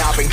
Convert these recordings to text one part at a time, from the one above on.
I've been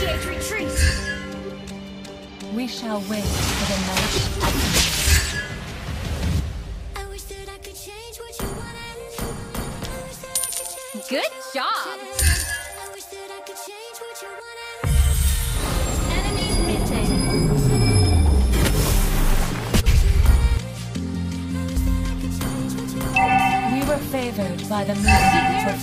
Initiate retreat! We shall wait for the night Good job! We were favored by the moon for